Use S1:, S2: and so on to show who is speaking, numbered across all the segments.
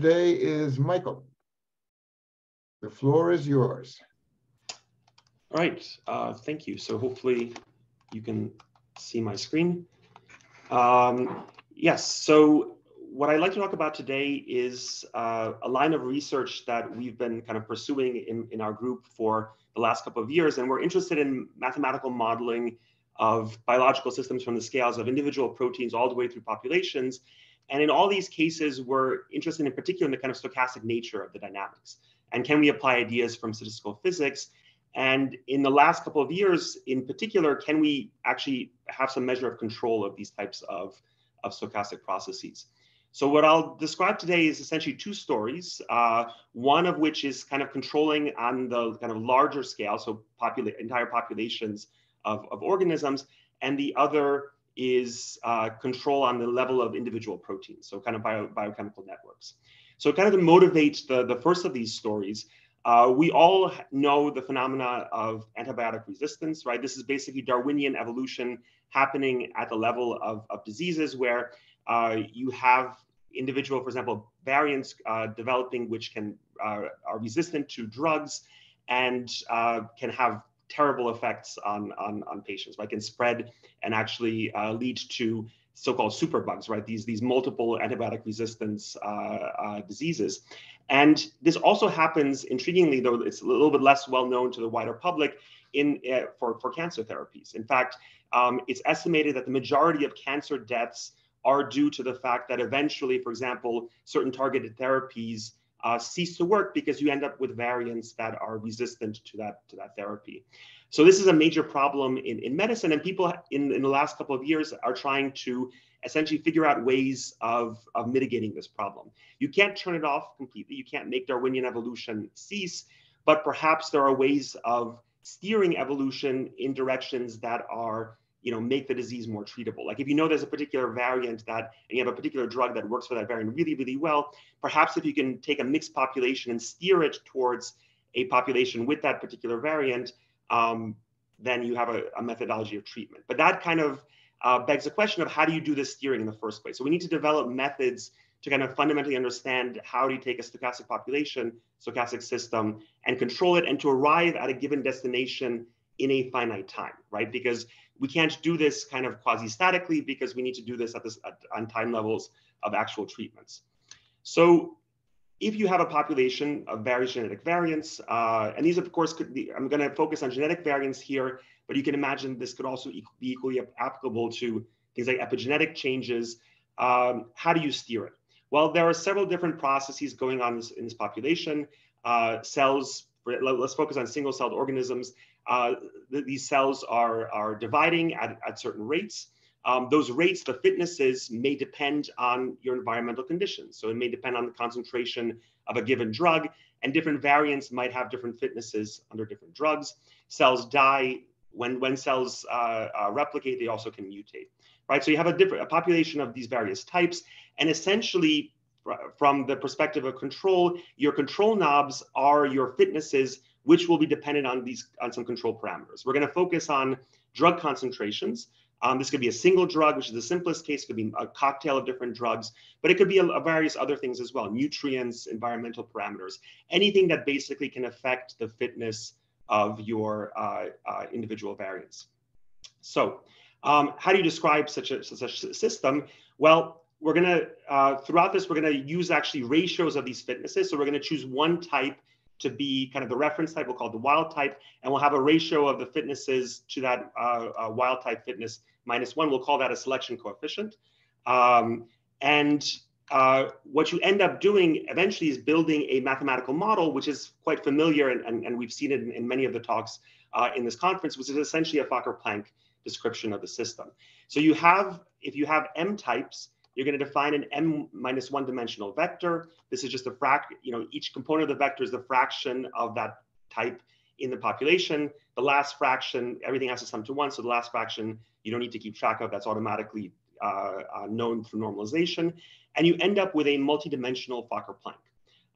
S1: today is Michael. The floor is yours.
S2: All right, uh, thank you. So hopefully you can see my screen. Um, yes, so what I'd like to talk about today is uh, a line of research that we've been kind of pursuing in, in our group for the last couple of years. And we're interested in mathematical modeling of biological systems from the scales of individual proteins all the way through populations. And in all these cases, we're interested in particular in the kind of stochastic nature of the dynamics. And can we apply ideas from statistical physics? And in the last couple of years, in particular, can we actually have some measure of control of these types of, of stochastic processes? So what I'll describe today is essentially two stories, uh, one of which is kind of controlling on the kind of larger scale, so popula entire populations of, of organisms, and the other is uh, control on the level of individual proteins, so kind of bio, biochemical networks. So kind of to motivate the, the first of these stories, uh, we all know the phenomena of antibiotic resistance, right? This is basically Darwinian evolution happening at the level of, of diseases where uh, you have individual, for example, variants uh, developing which can uh, are resistant to drugs and uh, can have terrible effects on, on, on patients, right? Can spread and actually uh, lead to so-called superbugs, right? These, these multiple antibiotic resistance uh, uh, diseases. And this also happens, intriguingly, though it's a little bit less well known to the wider public, in uh, for, for cancer therapies. In fact, um, it's estimated that the majority of cancer deaths are due to the fact that eventually, for example, certain targeted therapies uh, cease to work because you end up with variants that are resistant to that to that therapy. So this is a major problem in, in medicine, and people in, in the last couple of years are trying to essentially figure out ways of, of mitigating this problem. You can't turn it off completely. You can't make Darwinian evolution cease, but perhaps there are ways of steering evolution in directions that are you know, make the disease more treatable. Like if you know there's a particular variant that, and you have a particular drug that works for that variant really, really well, perhaps if you can take a mixed population and steer it towards a population with that particular variant, um, then you have a, a, methodology of treatment. But that kind of uh, begs the question of how do you do this steering in the first place? So we need to develop methods to kind of fundamentally understand how do you take a stochastic population, stochastic system, and control it and to arrive at a given destination in a finite time, right? Because we can't do this kind of quasi-statically because we need to do this at this at, on time levels of actual treatments. So if you have a population of various genetic variants, uh, and these of course could be, I'm gonna focus on genetic variants here, but you can imagine this could also be equally applicable to things like epigenetic changes. Um, how do you steer it? Well, there are several different processes going on in this, in this population. Uh, cells, let's focus on single-celled organisms uh, these cells are, are dividing at, at certain rates. Um, those rates, the fitnesses may depend on your environmental conditions. So it may depend on the concentration of a given drug and different variants might have different fitnesses under different drugs. Cells die when, when cells uh, uh, replicate, they also can mutate, right? So you have a different a population of these various types and essentially from the perspective of control, your control knobs are your fitnesses which will be dependent on these on some control parameters. We're going to focus on drug concentrations. Um, this could be a single drug, which is the simplest case. It could be a cocktail of different drugs, but it could be a, a various other things as well, nutrients, environmental parameters, anything that basically can affect the fitness of your uh, uh, individual variants. So um, how do you describe such a, such a system? Well, we're going to, uh, throughout this, we're going to use actually ratios of these fitnesses. So we're going to choose one type to be kind of the reference type, we'll call it the wild type, and we'll have a ratio of the fitnesses to that uh, uh, wild type fitness minus one. We'll call that a selection coefficient. Um, and uh, what you end up doing eventually is building a mathematical model, which is quite familiar, and, and, and we've seen it in, in, many of the talks uh, in this conference, which is essentially a Fokker-Planck description of the system. So you have, if you have M types, you're going to define an m minus one dimensional vector. This is just a frac, you know, each component of the vector is the fraction of that type in the population. The last fraction, everything has to sum to one. So the last fraction, you don't need to keep track of. That's automatically uh, uh, known through normalization. And you end up with a multidimensional Fokker-Planck.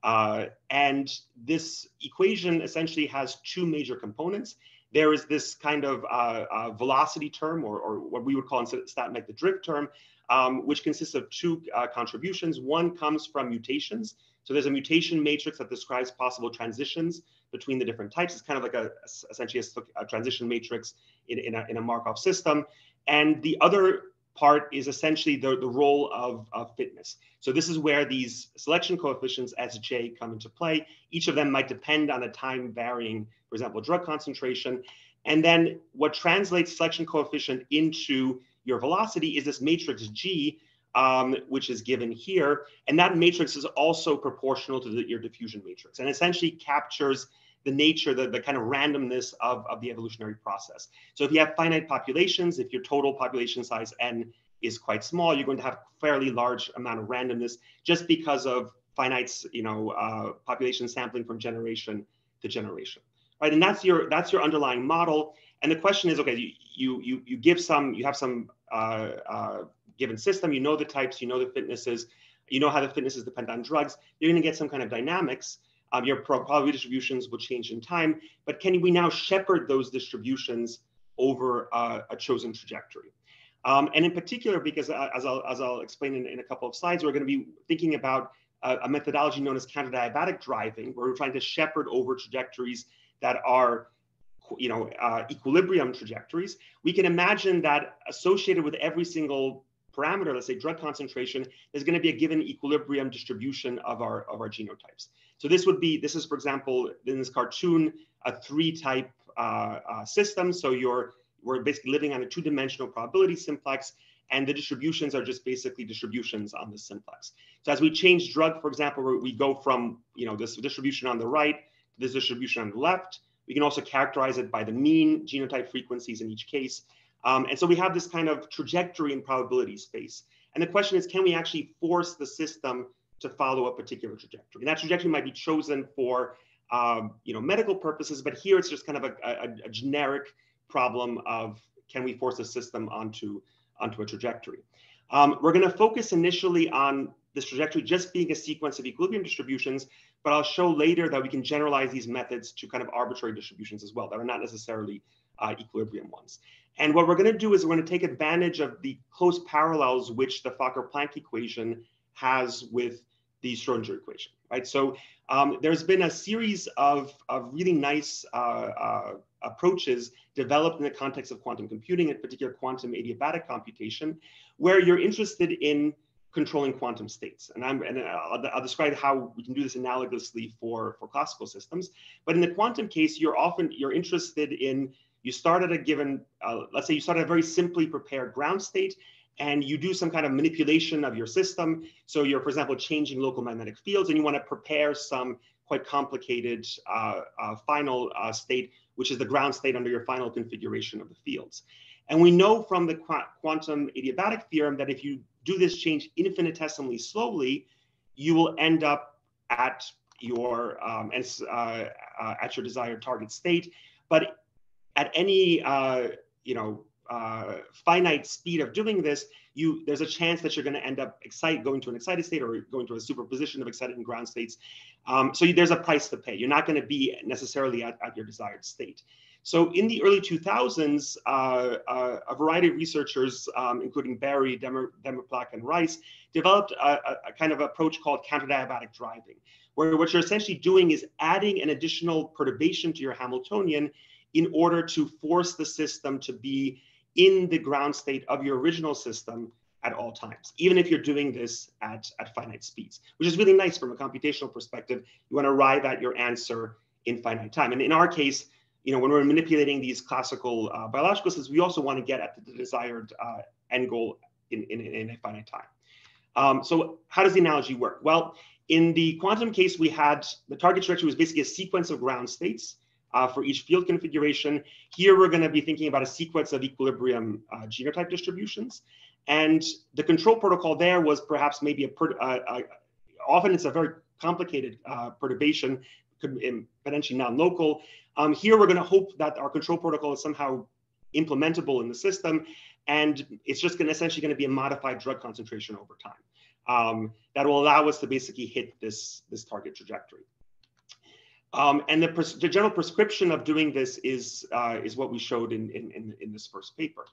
S2: Uh, and this equation essentially has two major components. There is this kind of uh, uh, velocity term, or, or, what we would call in StatMech the drift term, um, which consists of two uh, contributions. One comes from mutations. So there's a mutation matrix that describes possible transitions between the different types. It's kind of like a, essentially a, a transition matrix in, in, a, in a Markov system. And the other part is essentially the, the role of, of fitness. So this is where these selection coefficients Sj come into play. Each of them might depend on a time varying, for example, drug concentration. And then what translates selection coefficient into your velocity is this matrix G, um, which is given here. And that matrix is also proportional to the, your diffusion matrix and essentially captures the nature, the, the kind of randomness of, of the evolutionary process. So if you have finite populations, if your total population size n is quite small, you're going to have fairly large amount of randomness just because of finite, you know, uh, population sampling from generation to generation, right? And that's your that's your underlying model. And the question is, okay, you you you give some, you have some uh, uh, given system, you know the types, you know the fitnesses, you know how the fitnesses depend on drugs. You're going to get some kind of dynamics. Um, your probability distributions will change in time, but can we now shepherd those distributions over uh, a chosen trajectory? Um, and in particular, because uh, as, I'll, as I'll explain in, in, a couple of slides, we're going to be thinking about a, a methodology known as counterdiabatic driving, where we're trying to shepherd over trajectories that are you know, uh, equilibrium trajectories. We can imagine that associated with every single parameter, let's say drug concentration, there's going to be a given equilibrium distribution of our of our genotypes. So this would be this is for example in this cartoon a three type uh, uh, system. So you're we're basically living on a two dimensional probability simplex. And the distributions are just basically distributions on the simplex. So as we change drug, for example, we go from you know this distribution on the right to this distribution on the left. We can also characterize it by the mean genotype frequencies in each case. Um, and so we have this kind of trajectory in probability space. And the question is, can we actually force the system to follow a particular trajectory? And that trajectory might be chosen for um, you know, medical purposes, but here it's just kind of a, a, a, generic problem of can we force a system onto, onto a trajectory? Um, we're going to focus initially on this trajectory just being a sequence of equilibrium distributions, but I'll show later that we can generalize these methods to kind of arbitrary distributions as well that are not necessarily uh, equilibrium ones. And what we're going to do is we're going to take advantage of the close parallels which the Fokker-Planck equation has with the Schrodinger equation, right? So um, there's been a series of, of really nice uh, uh, approaches developed in the context of quantum computing, in particular quantum adiabatic computation, where you're interested in controlling quantum states. And, I'm, and I'll, I'll, describe how we can do this analogously for, for classical systems. But in the quantum case, you're often, you're interested in you start at a given, uh, let's say you start at a very simply prepared ground state and you do some kind of manipulation of your system. So you're, for example, changing local magnetic fields and you want to prepare some quite complicated uh, uh, final uh, state, which is the ground state under your final configuration of the fields. And we know from the qu quantum adiabatic theorem that if you do this change infinitesimally slowly, you will end up at your um, uh, uh, at your desired target state. But at any uh, you know uh, finite speed of doing this, you there's a chance that you're going to end up excite going to an excited state or going to a superposition of excited and ground states. Um, so there's a price to pay. You're not going to be necessarily at, at your desired state. So in the early 2000s, uh, uh, a variety of researchers, um, including Berry, Demer, and Rice, developed a, a, kind of approach called counterdiabatic driving, where what you're essentially doing is adding an additional perturbation to your Hamiltonian in order to force the system to be in the ground state of your original system at all times, even if you're doing this at, at finite speeds, which is really nice from a computational perspective. You want to arrive at your answer in finite time. And in our case, you know, when we're manipulating these classical uh, biological systems, we also want to get at the desired uh, end goal in, in, in, a finite time. Um, so how does the analogy work? Well, in the quantum case, we had the target trajectory was basically a sequence of ground states uh, for each field configuration. Here, we're going to be thinking about a sequence of equilibrium uh, genotype distributions. And the control protocol there was perhaps maybe a, uh, uh often it's a very complicated uh, perturbation, potentially non-local. Um, here, we're going to hope that our control protocol is somehow implementable in the system, and it's just going to essentially going to be a modified drug concentration over time. Um, that will allow us to basically hit this, this target trajectory. Um, and the, the, general prescription of doing this is, uh, is what we showed in, in, in, this first paper.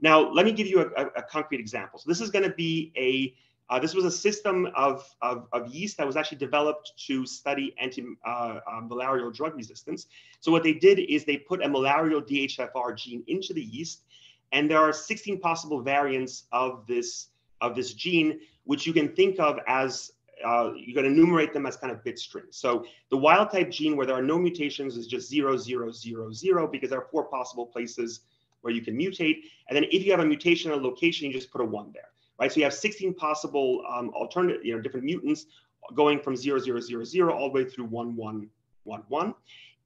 S2: Now, let me give you a, a, a concrete example. So this is going to be a, Uh, this was a system of, of, of, yeast that was actually developed to study anti-malarial uh, uh, drug resistance. So what they did is they put a malarial DHFR gene into the yeast, and there are 16 possible variants of this, of this gene, which you can think of as uh, going to enumerate them as kind of bit strings. So the wild type gene where there are no mutations is just zero, zero, zero, zero, because there are four possible places where you can mutate. And then if you have a mutation at a location, you just put a one there, right? So you have 16 possible um, alternate, you know, different mutants going from 0000 all the way through one, one, one, one.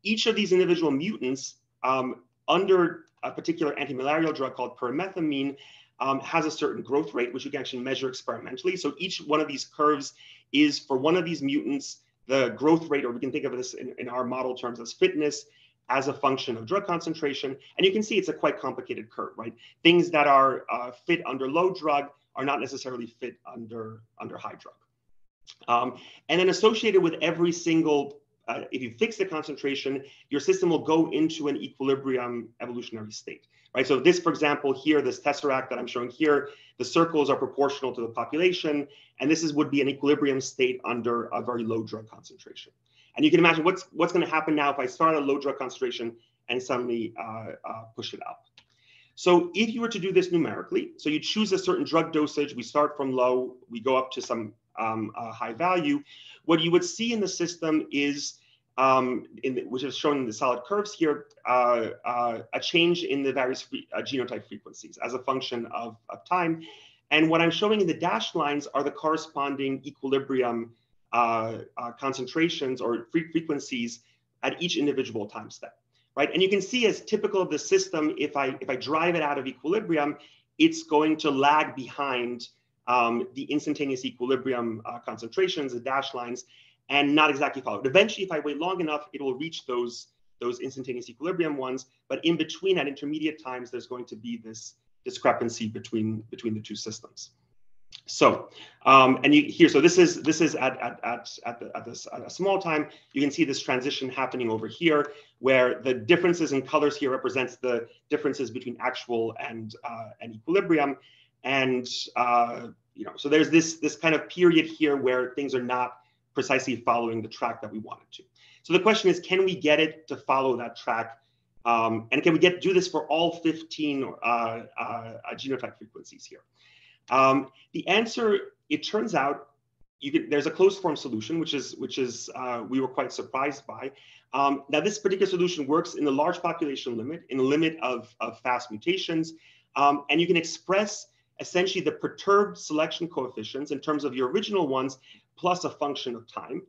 S2: Each of these individual mutants um, under a particular anti-malarial drug called pyrimethamine um, has a certain growth rate, which you can actually measure experimentally. So each one of these curves is for one of these mutants, the growth rate, or we can think of this in, in our model terms as fitness, as a function of drug concentration. And you can see it's a quite complicated curve, right? Things that are uh, fit under low drug are not necessarily fit under, under high drug. Um, and then associated with every single, uh, if you fix the concentration, your system will go into an equilibrium evolutionary state right? So this, for example, here, this tesseract that I'm showing here, the circles are proportional to the population, and this is would be an equilibrium state under a very low drug concentration. And you can imagine what's what's going to happen now if I start a low drug concentration and suddenly uh, uh, push it up. So if you were to do this numerically, so you choose a certain drug dosage, we start from low, we go up to some um, uh, high value, what you would see in the system is um, the, which is shown in the solid curves here, uh, uh, a change in the various free, uh, genotype frequencies as a function of, of time. And what I'm showing in the dashed lines are the corresponding equilibrium uh, uh, concentrations or frequencies at each individual time step, right? And you can see as typical of the system, if I, if I drive it out of equilibrium, it's going to lag behind um, the instantaneous equilibrium uh, concentrations, the dashed lines, and not exactly follow it. Eventually, if I wait long enough, it will reach those, those instantaneous equilibrium ones. But in between, at intermediate times, there's going to be this discrepancy between, between the two systems. So, um, and you here, so this is this is at at at at, the, at this at a small time. You can see this transition happening over here, where the differences in colors here represents the differences between actual and uh, and equilibrium, and uh, you know, so there's this this kind of period here where things are not precisely following the track that we wanted to. So the question is, can we get it to follow that track? Um, and can we get do this for all 15 uh, uh, uh, genotype frequencies here? Um, the answer, it turns out, you there's a closed form solution, which is which is uh, we were quite surprised by. Um, now, this particular solution works in the large population limit, in the limit of, of fast mutations, um, and you can express essentially the perturbed selection coefficients in terms of your original ones plus a function of time,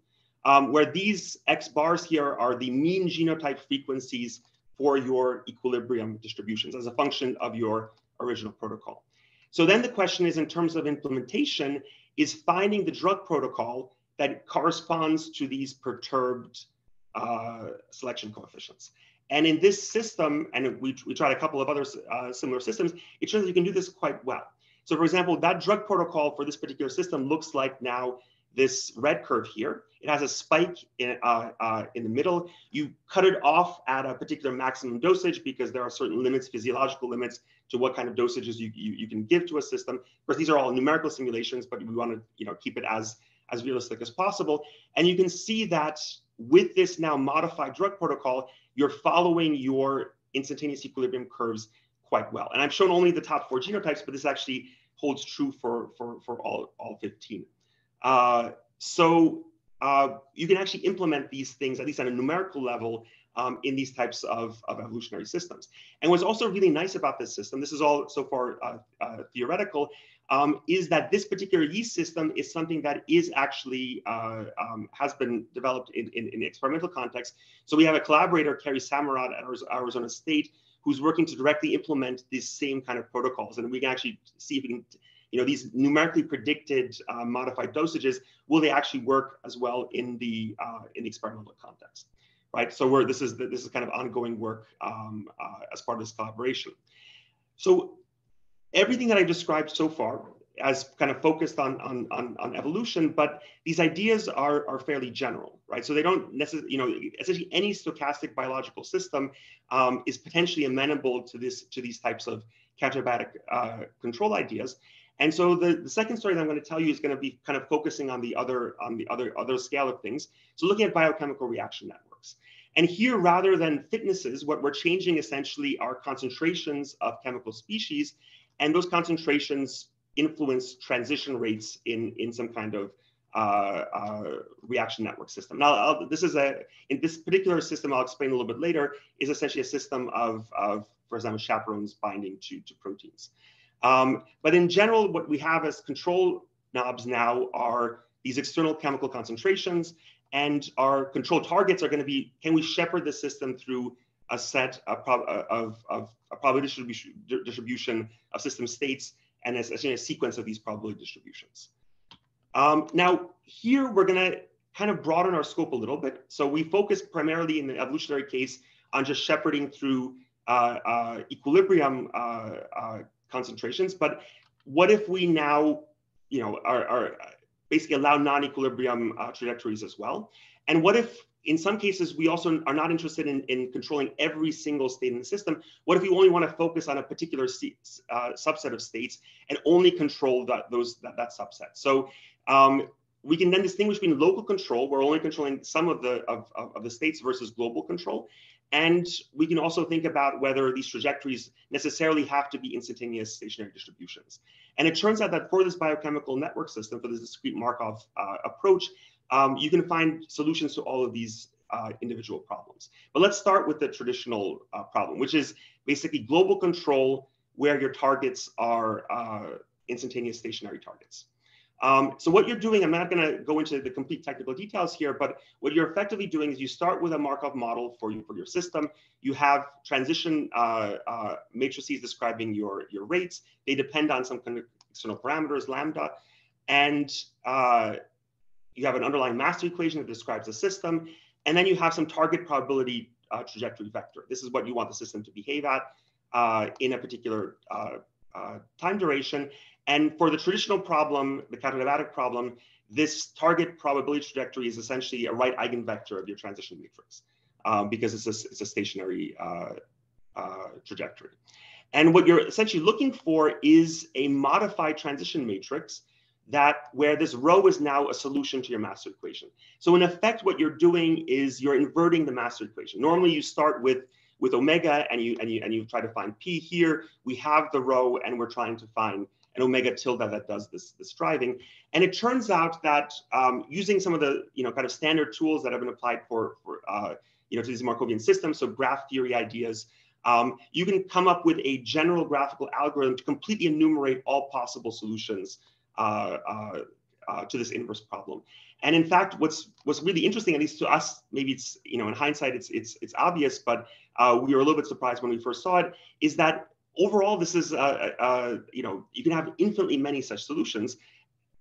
S2: um, where these X bars here are the mean genotype frequencies for your equilibrium distributions as a function of your original protocol. So then the question is in terms of implementation, is finding the drug protocol that corresponds to these perturbed uh, selection coefficients. And in this system, and we, we tried a couple of other uh, similar systems, it shows that you can do this quite well. So for example, that drug protocol for this particular system looks like now this red curve here. It has a spike in, uh, uh, in the middle. You cut it off at a particular maximum dosage because there are certain limits, physiological limits to what kind of dosages you, you, you can give to a system. Of course, these are all numerical simulations, but we want to you know, keep it as, as realistic as possible. And you can see that with this now modified drug protocol, you're following your instantaneous equilibrium curves quite well. And I've shown only the top four genotypes, but this actually holds true for, for, for all, all 15. Uh, so uh, you can actually implement these things, at least on a numerical level, um, in these types of, of, evolutionary systems. And what's also really nice about this system, this is all so far uh, uh, theoretical, um, is that this particular yeast system is something that is actually uh, um, has been developed in, in, in, experimental context. So we have a collaborator, Kerry Samerotte at Arizona State, who's working to directly implement these same kind of protocols. And we can actually see if we can you know, these numerically predicted uh, modified dosages, will they actually work as well in the uh, in the experimental context, right? So we're this is this is kind of ongoing work um, uh, as part of this collaboration. So everything that I described so far as kind of focused on, on, on, on, evolution, but these ideas are, are fairly general, right? So they don't necessarily, you know, essentially any stochastic biological system um, is potentially amenable to this to these types of counterdiabatic uh, control ideas. And so the, the second story that I'm going to tell you is going to be kind of focusing on the other on the other other scale of things. So looking at biochemical reaction networks. And here, rather than fitnesses, what we're changing essentially are concentrations of chemical species, and those concentrations influence transition rates in, in some kind of uh, uh, reaction network system. Now, I'll, this is a, in this particular system, I'll explain a little bit later, is essentially a system of, of for example, chaperones binding to, to proteins. Um, but in general, what we have as control knobs now are these external chemical concentrations and our control targets are going to be, can we shepherd the system through a set of, of, of a probability distribution, of system states and essentially a sequence of these probability distributions. Um, now, here we're going to kind of broaden our scope a little bit. So we focus primarily in the evolutionary case on just shepherding through uh, uh, equilibrium uh, uh concentrations. But what if we now, you know, are, are basically allow non-equilibrium uh, trajectories as well? And what if in some cases, we also are not interested in, in controlling every single state in the system. What if we only want to focus on a particular uh, subset of states and only control that, those, that, that subset? So um, we can then distinguish between local control, we're only controlling some of the, of, of, of the states versus global control. And we can also think about whether these trajectories necessarily have to be instantaneous stationary distributions. And it turns out that for this biochemical network system, for this discrete Markov uh, approach, um, you can find solutions to all of these uh, individual problems. But let's start with the traditional uh, problem, which is basically global control where your targets are uh, instantaneous stationary targets. Um, so what you're doing, I'm not going to go into the complete technical details here, but what you're effectively doing is you start with a Markov model for, you, for your system. You have transition uh, uh, matrices describing your, your rates. They depend on some kind of external parameters, lambda. And uh, you have an underlying master equation that describes the system. And then you have some target probability uh, trajectory vector. This is what you want the system to behave at uh, in a particular uh, time duration. And for the traditional problem, the counterdiabatic problem, this target probability trajectory is essentially a right eigenvector of your transition matrix um, because it's a, it's a stationary uh, uh, trajectory. And what you're essentially looking for is a modified transition matrix that where this row is now a solution to your master equation. So in effect, what you're doing is you're inverting the master equation. Normally you start with with omega and you and you and you try to find p here. We have the rho and we're trying to find an omega tilde that does this, this driving. And it turns out that um, using some of the you know kind of standard tools that have been applied for, for uh, you know to these Markovian systems, so graph theory ideas, um, you can come up with a general graphical algorithm to completely enumerate all possible solutions uh, uh, uh, to this inverse problem. And in fact, what's what's really interesting, at least to us, maybe it's you know in hindsight it's it's it's obvious, but uh, we were a little bit surprised when we first saw it, is that overall, this is, uh, uh, you know, you can have infinitely many such solutions,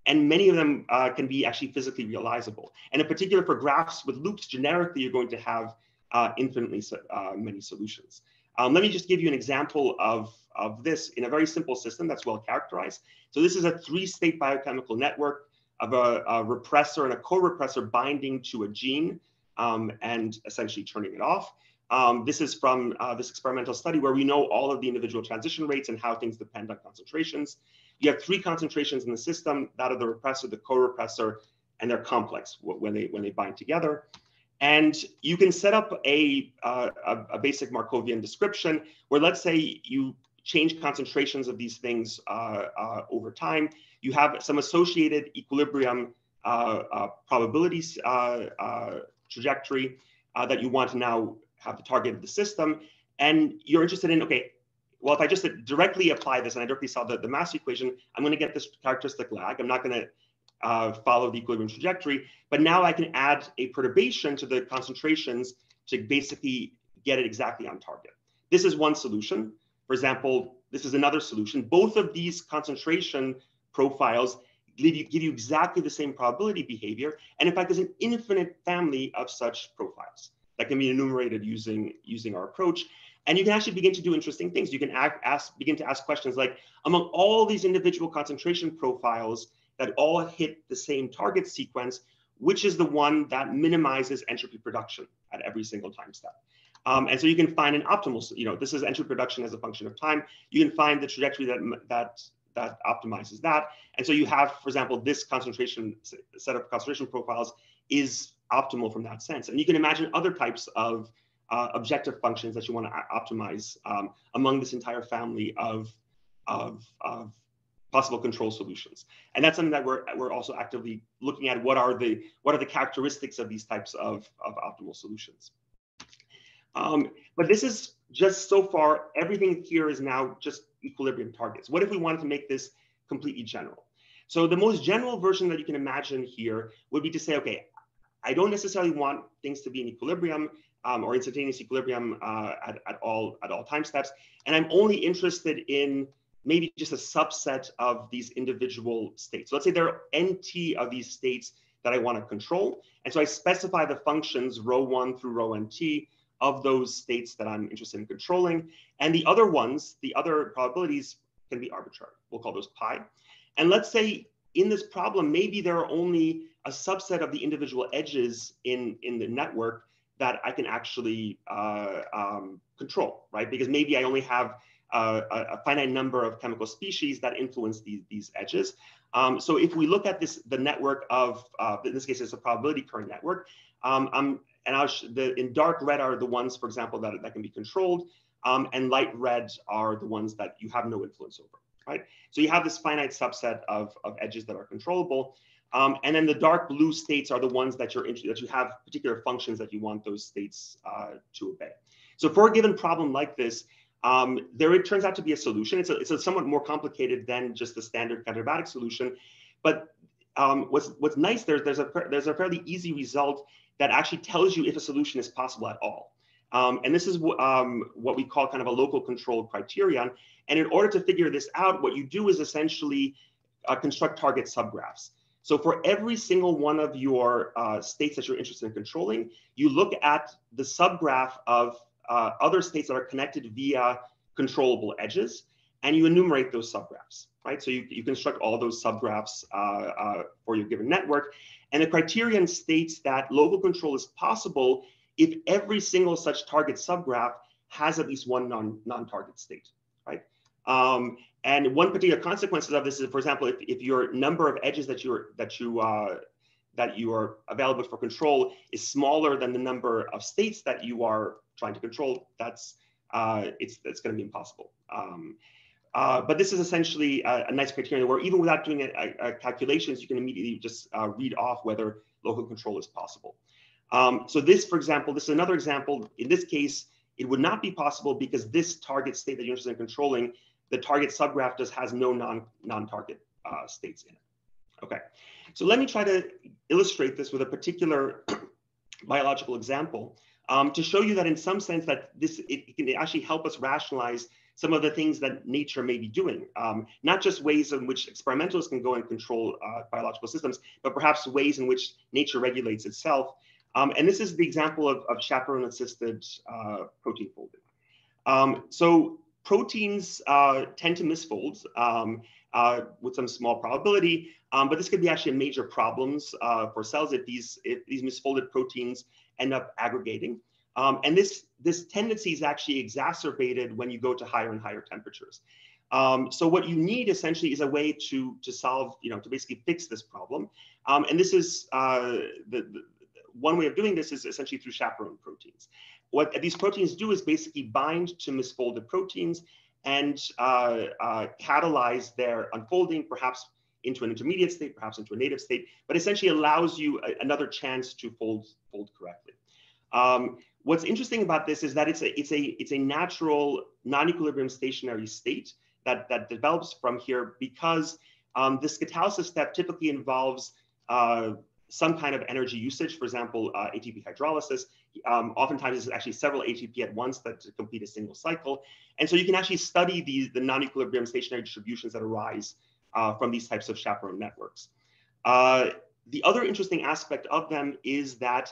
S2: and many of them uh, can be actually physically realizable. And in particular, for graphs with loops, generically, you're going to have uh, infinitely uh, many solutions. Um, let me just give you an example of, of this in a very simple system that's well characterized. So this is a three-state biochemical network of a, a, repressor and a co-repressor binding to a gene um, and essentially turning it off. Um, this is from uh, this experimental study where we know all of the individual transition rates and how things depend on concentrations. You have three concentrations in the system, that of the repressor, the co-repressor, and they're complex when they, when they bind together. And you can set up a, uh, a, basic Markovian description where let's say you change concentrations of these things uh, uh over time. You have some associated equilibrium uh, uh, probabilities trajectory that you want to now have the target of the system, and you're interested in, okay, well, if I just directly apply this and I directly solve the, the mass equation, I'm going to get this characteristic lag. I'm not going to uh, follow the equilibrium trajectory, but now I can add a perturbation to the concentrations to basically get it exactly on target. This is one solution. For example, this is another solution. Both of these concentration profiles give you, give you exactly the same probability behavior. And in fact, there's an infinite family of such profiles that can be enumerated using, using our approach. And you can actually begin to do interesting things. You can ask, ask, begin to ask questions like, among all these individual concentration profiles that all hit the same target sequence, which is the one that minimizes entropy production at every single time step? Um, and so you can find an optimal, you know, this is entropy production as a function of time. You can find the trajectory that, that, that optimizes that. And so you have, for example, this concentration set of concentration profiles is optimal from that sense. And you can imagine other types of uh, objective functions that you want to optimize um, among this entire family of, of, of possible control solutions. And that's something that we're, we're also actively looking at what are the, what are the characteristics of these types of, of optimal solutions. Um, but this is just so far, everything here is now just equilibrium targets. What if we wanted to make this completely general? So the most general version that you can imagine here would be to say, okay, I don't necessarily want things to be in equilibrium um, or instantaneous equilibrium uh, at, at, all, at all time steps. And I'm only interested in maybe just a subset of these individual states. So let's say there are NT of these states that I want to control. And so I specify the functions row one through row NT of those states that I'm interested in controlling. And the other ones, the other probabilities can be arbitrary. We'll call those pi. And let's say in this problem, maybe there are only a subset of the individual edges in, in the network that I can actually uh, um, control, right? Because maybe I only have uh, a, finite number of chemical species that influence these, these edges. Um, so if we look at this, the network of, uh, in this case, it's a probability current network, um, I'm, and I'll the, in dark red are the ones, for example, that, that can be controlled, um, and light red are the ones that you have no influence over, right? So you have this finite subset of, of edges that are controllable. Um, and then the dark blue states are the ones that you're that you have particular functions that you want those states uh, to obey. So for a given problem like this, um, there it turns out to be a solution. It's a, it's a somewhat more complicated than just the standard quadratic solution. But um, what's what's nice there, there's a there's a fairly easy result that actually tells you if a solution is possible at all. Um, and this is um, what we call kind of a local control criterion. And in order to figure this out, what you do is essentially uh, construct target subgraphs. So for every single one of your uh, states that you're interested in controlling, you look at the subgraph of uh, other states that are connected via controllable edges, and you enumerate those subgraphs, right? So you, you construct all those subgraphs uh, uh, for your given network. And the criterion states that local control is possible if every single such target subgraph has at least one non, non-target state, right? Um, and one particular consequence of this is, for example, if, if your number of edges that you're that you uh, that you are available for control is smaller than the number of states that you are trying to control, that's uh, it's it's going to be impossible. Um, uh, but this is essentially a, a, nice criterion where even without doing a, a calculations, you can immediately just uh, read off whether local control is possible. Um, so this, for example, this is another example. In this case, it would not be possible because this target state that you're interested in controlling, the target subgraph just has no non, non-target uh, states in it. Okay, so let me try to illustrate this with a particular biological example um, to show you that in some sense that this it, it, can actually help us rationalize some of the things that nature may be doing, um, not just ways in which experimentalists can go and control uh, biological systems, but perhaps ways in which nature regulates itself. Um, and this is the example of, of chaperone-assisted uh, protein folding. Um, so proteins uh, tend to misfold um, uh, with some small probability, um, but this could be actually major problems uh, for cells if these, if these misfolded proteins end up aggregating. Um, and this, this tendency is actually exacerbated when you go to higher and higher temperatures. Um, so what you need essentially is a way to, to solve, you know, to basically fix this problem. Um, and this is, uh, the, the, one way of doing this is essentially through chaperone proteins. What these proteins do is basically bind to misfolded proteins and uh, uh, catalyze their unfolding, perhaps into an intermediate state, perhaps into a native state, but essentially allows you a, another chance to fold, fold correctly. Um, what's interesting about this is that it's a, it's a, it's a natural non-equilibrium stationary state that, that develops from here because um, this catalysis step typically involves uh, some kind of energy usage, for example, uh, ATP hydrolysis. Um, oftentimes, it's actually several ATP at once that to complete a single cycle. And so you can actually study the, the non-equilibrium stationary distributions that arise uh, from these types of chaperone networks. Uh, the other interesting aspect of them is that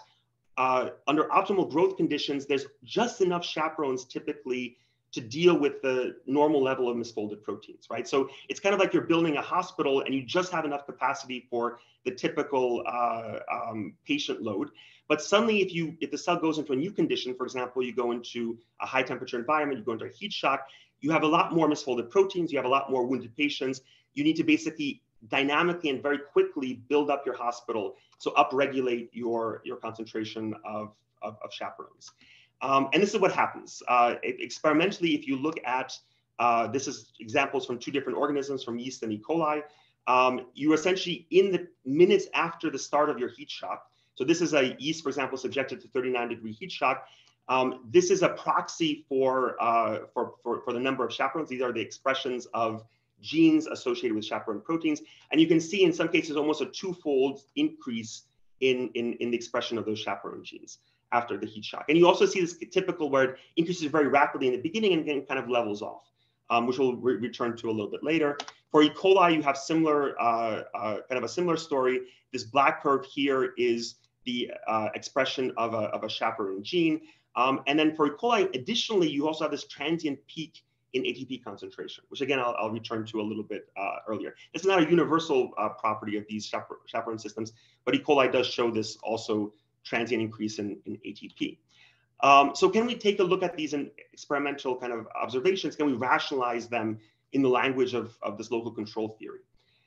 S2: uh, under optimal growth conditions, there's just enough chaperones typically to deal with the normal level of misfolded proteins, right? So it's kind of like you're building a hospital and you just have enough capacity for the typical uh, um, patient load. But suddenly, if you if the cell goes into a new condition, for example, you go into a high temperature environment, you go into a heat shock, you have a lot more misfolded proteins, you have a lot more wounded patients. You need to basically dynamically and very quickly build up your hospital, so upregulate your, your concentration of, of, of chaperones. Um, and this is what happens. Uh, experimentally, if you look at, uh, this is examples from two different organisms, from yeast and E. coli, um, you essentially, in the minutes after the start of your heat shock, so this is a yeast, for example, subjected to 39 degree heat shock. Um, this is a proxy for, uh, for, for, for the number of chaperones. These are the expressions of genes associated with chaperone proteins. And you can see in some cases almost a twofold increase in, in, in the expression of those chaperone genes after the heat shock. And you also see this typical where it increases very rapidly in the beginning and then kind of levels off, um, which we'll re return to a little bit later. For E. coli, you have similar, uh, uh, kind of a similar story. This black curve here is the uh, expression of a, of a chaperone gene. Um, and then for E. coli, additionally, you also have this transient peak in ATP concentration, which again, I'll, I'll return to a little bit uh, earlier. It's not a universal uh, property of these chaperone systems, but E. coli does show this also transient increase in, in ATP. Um, so can we take a look at these experimental kind of observations? Can we rationalize them in the language of, of this local control theory?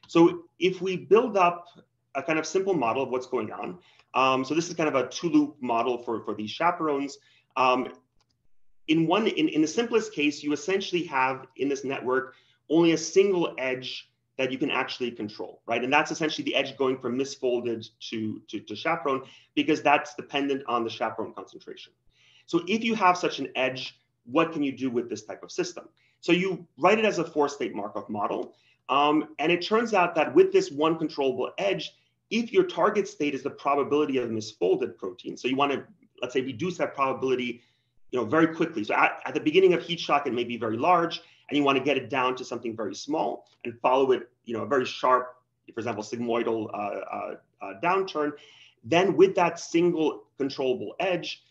S2: So if we build up a kind of simple model of what's going on, um, so this is kind of a two-loop model for, for these chaperones. Um, in one, in, in the simplest case, you essentially have in this network only a single edge that you can actually control, right? And that's essentially the edge going from misfolded to, to, to chaperone because that's dependent on the chaperone concentration. So if you have such an edge, what can you do with this type of system? So you write it as a four-state Markov model. Um, and it turns out that with this one controllable edge, if your target state is the probability of misfolded protein, so you want to, let's say, reduce that probability you know, very quickly. So at, at the beginning of heat shock, it may be very large and you want to get it down to something very small and follow it, you know, a very sharp, for example, sigmoidal uh, uh, uh, downturn, then with that single controllable edge,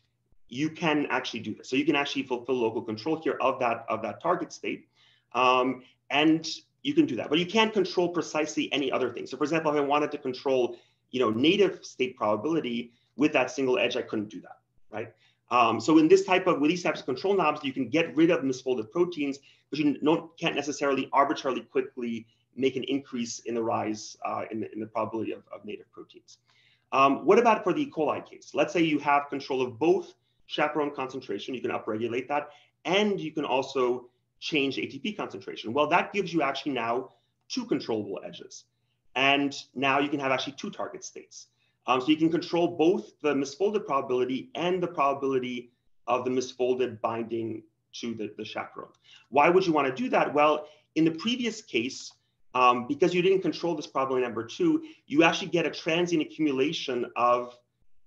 S2: you can actually do this. So you can actually fulfill local control here of that of that target state, um, and you can do that. But you can't control precisely any other thing. So for example, if I wanted to control, you know, native state probability with that single edge, I couldn't do that, right? Um, so in this type of, with these types of control knobs, you can get rid of misfolded proteins, but you don't, can't necessarily arbitrarily quickly make an increase in the rise uh, in, the, in the probability of, of native proteins. Um, what about for the E. coli case? Let's say you have control of both chaperone concentration, you can upregulate that, and you can also change ATP concentration. Well, that gives you actually now two controllable edges. And now you can have actually two target states. Um, so you can control both the misfolded probability and the probability of the misfolded binding to the, the chaperone. Why would you want to do that? Well, in the previous case, um, because you didn't control this probability number two, you actually get a transient accumulation of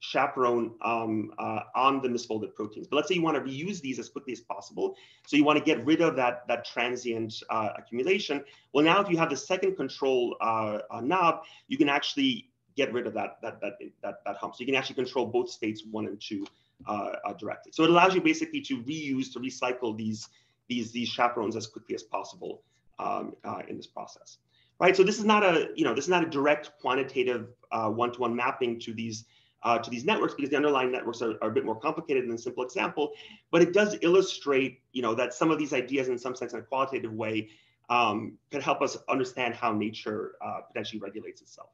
S2: chaperone um, uh, on the misfolded proteins. But let's say you want to reuse these as quickly as possible. So you want to get rid of that, that transient uh, accumulation. Well, now if you have the second control uh, uh knob, you can actually get rid of that, that, that, that, that hump. So you can actually control both states one and two uh, uh, directly. So it allows you basically to reuse, to recycle these, these, these chaperones as quickly as possible um, uh, in this process. Right, so this is not a, you know, this is not a direct quantitative uh, one-to-one -one mapping to these uh, to these networks because the underlying networks are, are, a bit more complicated than a simple example, but it does illustrate, you know, that some of these ideas in some sense in a qualitative way um, can help us understand how nature potentially regulates itself.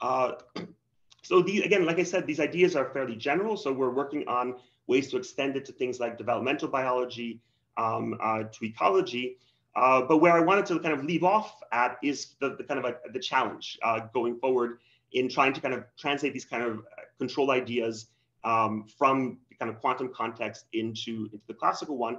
S2: Uh, so these, again, like I said, these ideas are fairly general. So we're working on ways to extend it to things like developmental biology, um, uh, to ecology. Uh, but where I wanted to kind of leave off at is the, the kind of a, the challenge uh, going forward in trying to kind of translate these kind of uh, control ideas um, from the kind of quantum context into, into the classical one.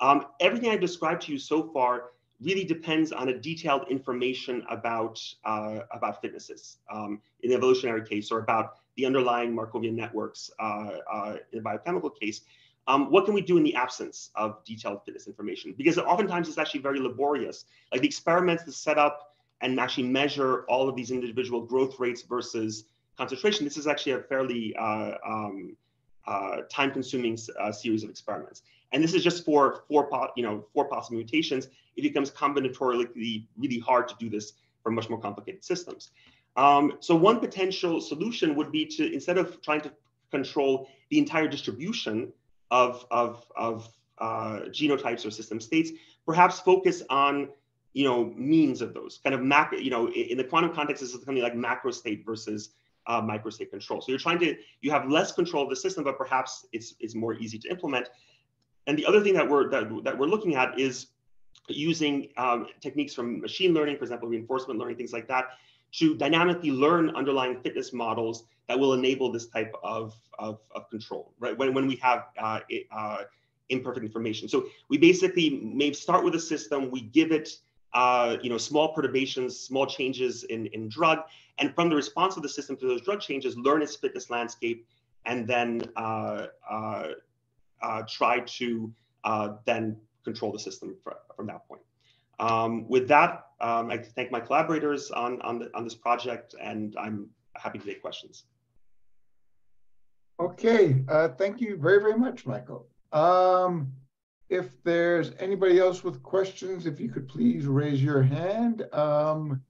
S2: Um, everything I described to you so far really depends on a detailed information about, uh, about fitnesses um, in the evolutionary case or about the underlying Markovian networks uh, uh, in the biochemical case. Um, what can we do in the absence of detailed fitness information? Because oftentimes it's actually very laborious. Like the experiments to set up and actually measure all of these individual growth rates versus concentration, this is actually a fairly uh, um, uh, time-consuming uh, series of experiments. And this is just for four, you know, four possible mutations. It becomes combinatorially really hard to do this for much more complicated systems. Um, so one potential solution would be to, instead of trying to control the entire distribution of, of, of uh, genotypes or system states, perhaps focus on you know means of those kind of macro. You know, in the quantum context, this is something like macro state versus uh, microstate control. So you're trying to you have less control of the system, but perhaps it's it's more easy to implement. And the other thing that we're that, that we're looking at is using um, techniques from machine learning, for example, reinforcement learning, things like that, to dynamically learn underlying fitness models that will enable this type of, of, of control, right? When, when we have uh, uh, imperfect information. So we basically may start with a system, we give it uh, you know, small perturbations, small changes in, in drug, and from the response of the system to those drug changes, learn its fitness landscape, and then uh, uh, uh, try to then control the system from that point. Um, with that, um, I thank my collaborators on, on, the, on this project, and I'm happy to take questions.
S1: Okay, uh, thank you very, very much, Michael. Um, if there's anybody else with questions, if you could please raise your hand. Um,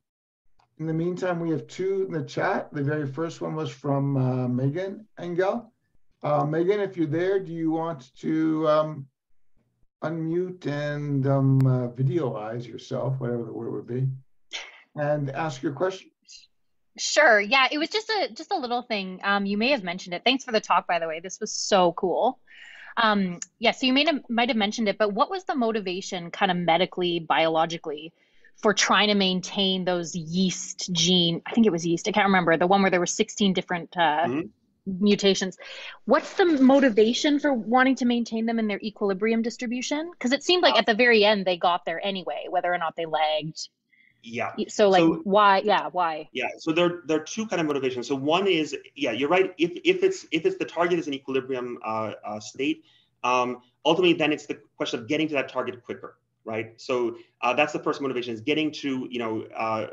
S1: in the meantime, we have two in the chat. The very first one was from uh, Megan Engel. Uh, Megan, if you're there, do you want to um, unmute and um, uh, videoize yourself, whatever the word would be, and ask your question.
S3: Sure. Yeah, it was just a just a little thing. Um, you may have mentioned it. Thanks for the talk, by the way. This was so cool. Um, yeah, so you may have, might have mentioned it, but what was the motivation, kind of medically, biologically, for trying to maintain those yeast gene? I think it was yeast. I can't remember the one where there were sixteen different uh, mm-hmm mutations. What's the motivation for wanting to maintain them in their equilibrium distribution? Because it seemed like at the very end they got there anyway, whether or not they lagged.
S2: Yeah.
S3: So like so, why? Yeah, why?
S2: Yeah. So there there are two kind of motivations. So one is yeah, you're right. If if it's if it's the target is an equilibrium uh, uh, state, um, ultimately then it's the question of getting to that target quicker right? So uh, that's the first motivation is getting to, you know, uh,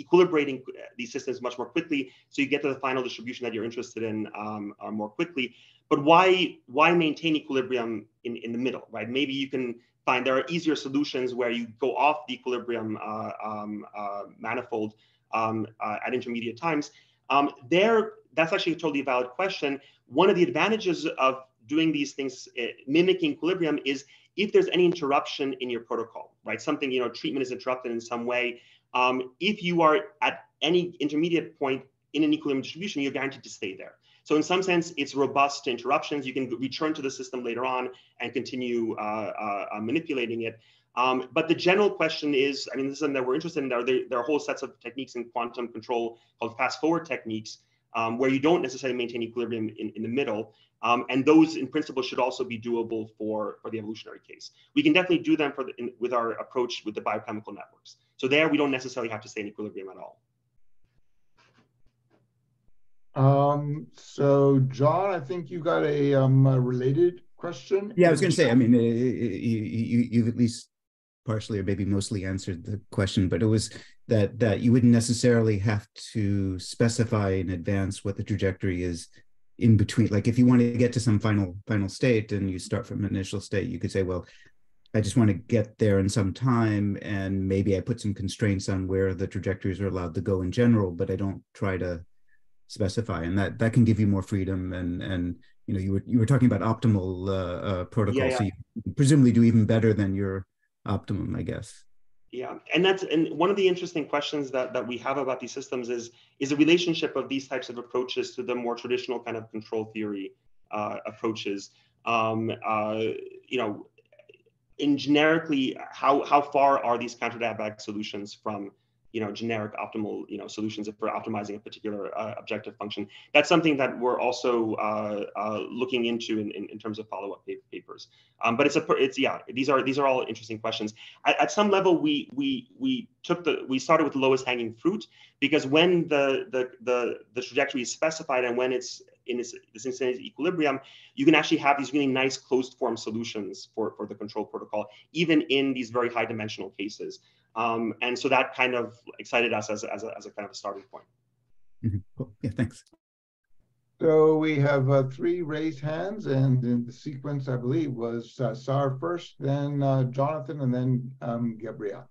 S2: equilibrating these systems much more quickly so you get to the final distribution that you're interested in um, uh, more quickly. But why, why maintain equilibrium in, in the middle, right? Maybe you can find there are easier solutions where you go off the equilibrium uh, um, uh, manifold um, uh, at intermediate times. Um, there, that's actually a totally valid question. One of the advantages of doing these things, mimicking equilibrium is if there's any interruption in your protocol, right? Something, you know, treatment is interrupted in some way. Um, if you are at any intermediate point in an equilibrium distribution, you're guaranteed to stay there. So in some sense, it's robust to interruptions. You can return to the system later on and continue uh, uh, uh, manipulating it. Um, but the general question is, I mean, this is something that we're interested in. There, there, there are whole sets of techniques in quantum control called fast forward techniques, um, where you don't necessarily maintain equilibrium in, in the middle. Um, and those in principle should also be doable for, for the evolutionary case. We can definitely do them for the, in, with our approach with the biochemical networks. So there we don't necessarily have to stay in equilibrium at all.
S1: Um, so John, I think you got a, um, a related question.
S4: Yeah, I was going to say, I mean, you, you, you've at least partially or maybe mostly answered the question, but it was that that you wouldn't necessarily have to specify in advance what the trajectory is in between. Like if you want to get to some final final state and you start from an initial state you could say well i just want to get there in some time and maybe i put some constraints on where the trajectories are allowed to go in general but i don't try to specify. And that that can give you more freedom and and you know you were you were talking about optimal uh, uh protocol. Yeah, yeah. so you presumably do even better than your optimum i guess
S2: yeah, and that's and one of the interesting questions that that we have about these systems is is the relationship of these types of approaches to the more traditional kind of control theory uh, approaches. Um, uh, you know, in generically, how how far are these counterdiabatic solutions from you know, generic optimal, you know, solutions for optimizing a particular uh, objective function. That's something that we're also uh, uh, looking into in, in, in, terms of follow-up papers. Um, but it's a, it's yeah, these are these are all interesting questions. At, at, some level, we we we took the we started with the lowest hanging fruit because when the the the the trajectory is specified and when it's in this, this instantaneous equilibrium, you can actually have these really nice closed form solutions for, for the control protocol, even in these very high dimensional cases. Um, and so that kind of excited us as, as, a, as a kind of a starting point.
S4: Mm-hmm. Cool. Yeah, thanks.
S1: So we have uh, three raised hands, and in the sequence, I believe, was uh, Sar first, then uh, Jonathan, and then um, Gabriel.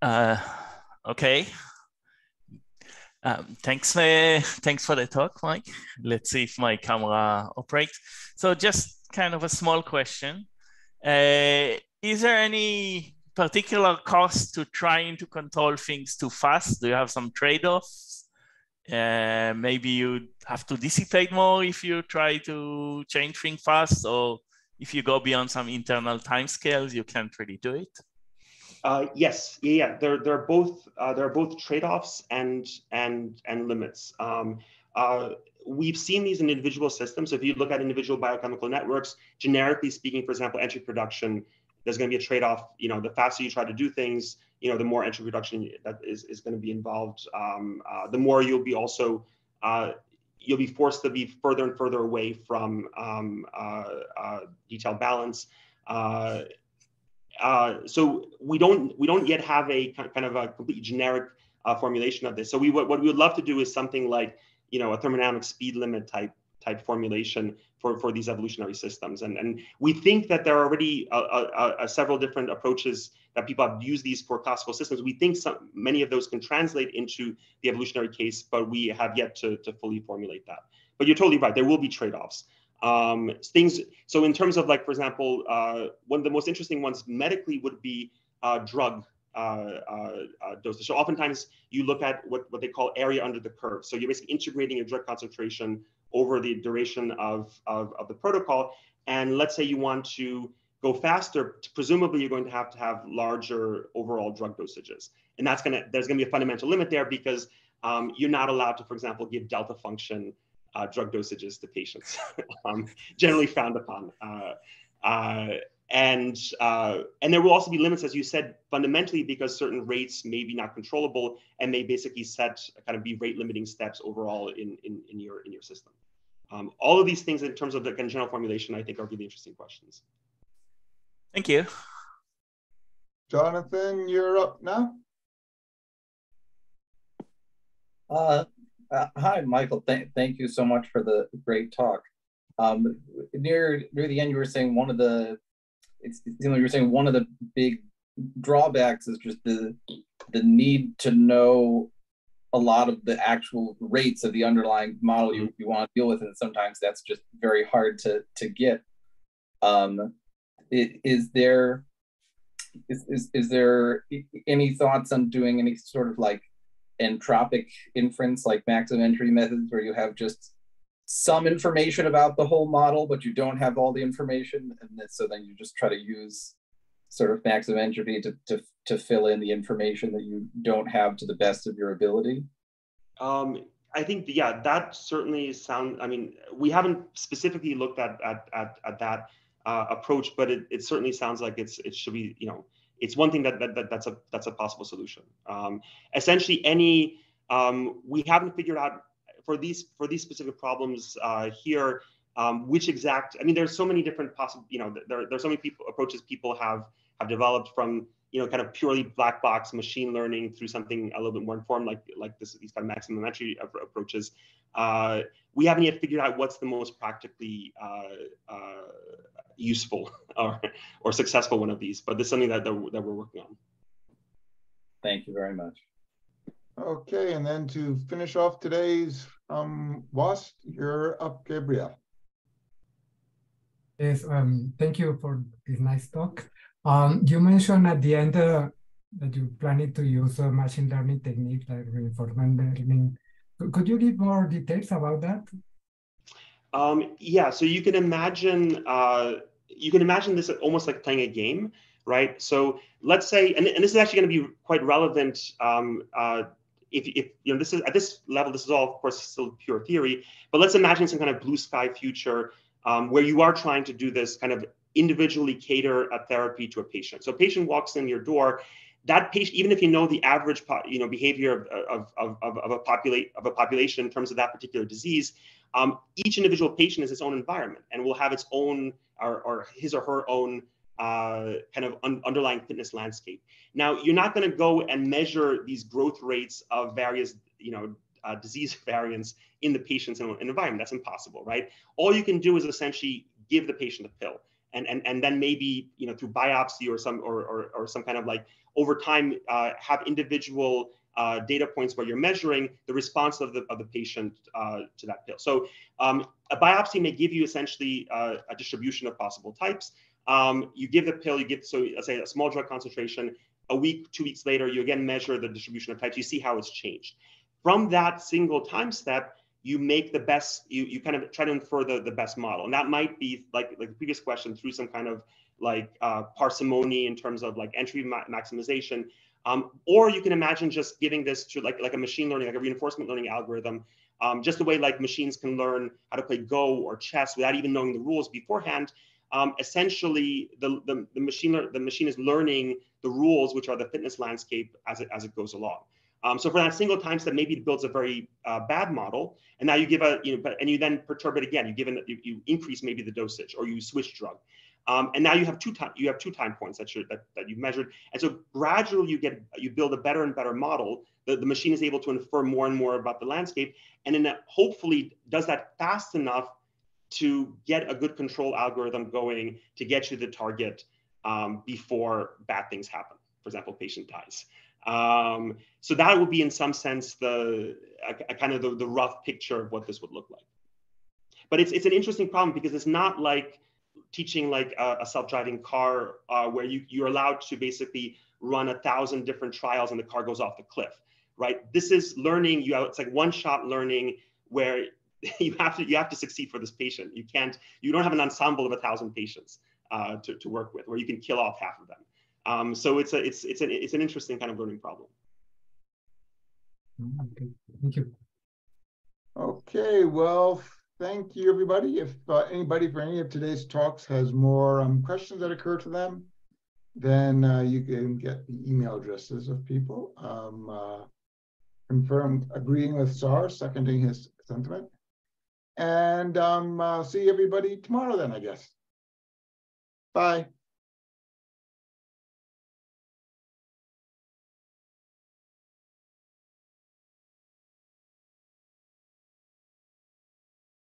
S5: Uh, okay. Um, thanks, uh, thanks for the talk, Mike. Let's see if my camera operates. So just kind of a small question. Uh, is there any particular cost to trying to control things too fast? Do you have some trade-offs? Uh, maybe you have to dissipate more if you try to change things fast, or if you go beyond some internal timescales, you can't really do it.
S2: Uh, yes, yeah, yeah. There, there are both uh, there are both trade-offs and and and limits. Um, uh, we've seen these in individual systems. So if you look at individual biochemical networks, generically speaking, for example, entropy production, there's going to be a trade-off. You know, the faster you try to do things, you know, the more entropy production that is, is going to be involved. Um, uh, the more you'll be also uh, you'll be forced to be further and further away from um, uh, uh detailed balance. Uh, uh, so we don't we don't yet have a kind of a complete generic formulation of this. So we what, what we would love to do is something like you know a thermodynamic speed limit type type formulation for, for these evolutionary systems. And, and we think that there are already uh, uh, uh, several different approaches that people have used these for classical systems. We think some, many of those can translate into the evolutionary case, but we have yet to, to fully formulate that. But you're totally right, there will be trade-offs. Um, things, so in terms of like, for example, uh, one of the most interesting ones medically would be uh, drug uh, uh, uh, dosage. So oftentimes you look at what, what they call area under the curve. So you're basically integrating your drug concentration over the duration of, of, of the protocol. And let's say you want to go faster, presumably you're going to have to have larger overall drug dosages. And that's gonna, there's gonna be a fundamental limit there because um, you're not allowed to, for example, give delta function uh, drug dosages to patients, um, generally frowned upon. Uh, uh, and uh, and there will also be limits, as you said, fundamentally because certain rates may be not controllable and may basically set kind of be rate limiting steps overall in in, in your in your system. Um, all of these things in terms of the general formulation, I think are really interesting questions.
S5: Thank you.
S1: Jonathan, you're up now.
S6: Uh, uh, hi, Michael. Th thank you so much for the great talk. Um, near near the end, you were saying one of the it's you know you're saying one of the big drawbacks is just the the need to know a lot of the actual rates of the underlying model you, you want to deal with and sometimes that's just very hard to to get. Um it, is there is, is is there any thoughts on doing any sort of like entropic inference like maximum entropy methods where you have just some information about the whole model, but you don't have all the information. And so then you just try to use sort of maximum entropy to, to, to fill in the information that you don't have to the best of your ability?
S2: Um, I think, yeah, that certainly sounds, I mean, we haven't specifically looked at, at, at, at that uh, approach, but it, it certainly sounds like it's, it should be, you know, it's one thing that, that, that that's a, that's a possible solution. Um, essentially any, um, we haven't figured out for these for these specific problems uh, here, um, which exact? I mean, there's so many different possible. You know, there there's so many people approaches people have have developed from you know kind of purely black box machine learning through something a little bit more informed like like this these kind of maximum entropy approaches. Uh, we haven't yet figured out what's the most practically uh, uh, useful or or successful one of these, but this is something that that we're working on.
S6: Thank you very much.
S1: Okay, and then to finish off today's um, WASP, you're up, Gabriel.
S7: Yes, um, thank you for this nice talk. Um, you mentioned at the end uh, that you planning to use a machine learning technique like reinforcement learning. Could you give more details about that?
S2: Um, yeah, so you can imagine uh, you can imagine this almost like playing a game, right? So let's say, and, and this is actually going to be quite relevant um, uh, if, if you know this is at this level, this is all of course still pure theory, but let's imagine some kind of blue sky future um, where you are trying to do this kind of individually cater a therapy to a patient. So a patient walks in your door, that patient, even if you know the average you know behavior of, of, of, of a populate of a population in terms of that particular disease, um, each individual patient is its own environment and will have its own or, or his or her own uh, kind of un underlying fitness landscape. Now, you're not going to go and measure these growth rates of various, you know, uh, disease variants in the patient's environment. That's impossible, right? All you can do is essentially give the patient a pill. And, and, and then maybe you know through biopsy or some or, or, or some kind of like over time uh, have individual uh, data points where you're measuring the response of the, of the patient uh, to that pill. So um, a biopsy may give you essentially uh, a distribution of possible types. Um, you give the pill, you give, so say a small drug concentration, a week, two weeks later, you again measure the distribution of types, you see how it's changed. From that single time step, you make the best, you, you kind of try to infer the, the best model. And that might be like, like the previous question through some kind of like uh, parsimony in terms of like entropy ma maximization. Um, or you can imagine just giving this to like, like a machine learning, like a reinforcement learning algorithm, um, just the way like machines can learn how to play Go or chess without even knowing the rules beforehand. Um, essentially, the, the, the, machine the machine is learning the rules, which are the fitness landscape as it, as it goes along. Um, so for that single time step, maybe it builds a very uh, bad model, and now you give a you know, but and you then perturb it again. You give you, you increase maybe the dosage, or you switch drug. Um, and now you have two time you have two time points that you that, that you've measured. And so gradually you get you build a better and better model. The, the machine is able to infer more and more about the landscape, and then hopefully does that fast enough to get a good control algorithm going to get you the target um, before bad things happen. For example, patient dies. Um, so that would be in some sense the a, a kind of the, the rough picture of what this would look like. But it's it's an interesting problem because it's not like teaching like a, a self-driving car uh, where you, you're allowed to basically run a thousand different trials and the car goes off the cliff, right? This is learning, you it's like one-shot learning where you have to you have to succeed for this patient. You can't, you don't have an ensemble of a thousand patients uh, to, to work with where you can kill off half of them. Um, so it's a it's it's an it's an interesting kind of learning problem.
S7: Okay, thank you.
S1: Okay, well, thank you, everybody. If uh, anybody for any of today's talks has more um, questions that occur to them, then uh, you can get the email addresses of people. Um, uh, confirm agreeing with SAR, seconding his sentiment. And um, uh, see everybody tomorrow then, I guess. Bye.